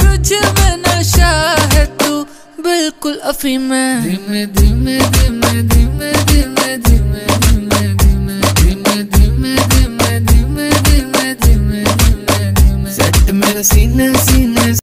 तुझ में नशा है तू बिल्कुल अफीम में धीमे धीमे धीमे धीमे धीमे धीमे धीमे धीमे धीमे धीमे धीमे धीमे धीमे धीमे धीमे सेट मेरा सीना सीना